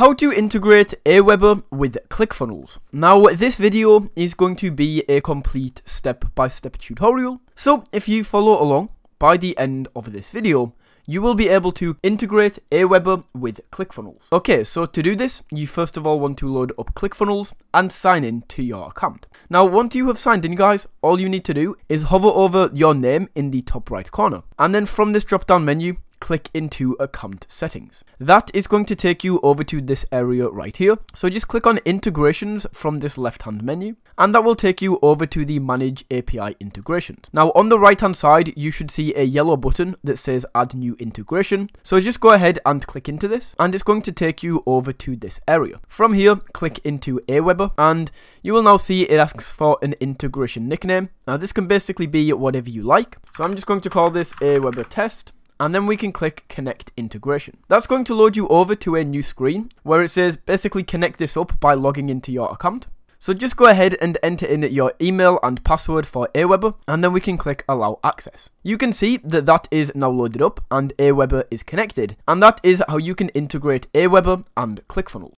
How to integrate Aweber with ClickFunnels. Now this video is going to be a complete step-by-step -step tutorial, so if you follow along, by the end of this video, you will be able to integrate Aweber with ClickFunnels. Okay, so to do this, you first of all want to load up ClickFunnels and sign in to your account. Now, once you have signed in, guys, all you need to do is hover over your name in the top right corner. And then from this drop-down menu, click into account settings. That is going to take you over to this area right here. So just click on integrations from this left hand menu and that will take you over to the manage API integrations. Now on the right hand side you should see a yellow button that says add new integration. So just go ahead and click into this and it's going to take you over to this area. From here click into Aweber and you will now see it asks for an integration nickname. Now this can basically be whatever you like. So I'm just going to call this Aweber test and then we can click connect integration. That's going to load you over to a new screen where it says basically connect this up by logging into your account. So just go ahead and enter in your email and password for Aweber and then we can click allow access. You can see that that is now loaded up and Aweber is connected and that is how you can integrate Aweber and ClickFunnels.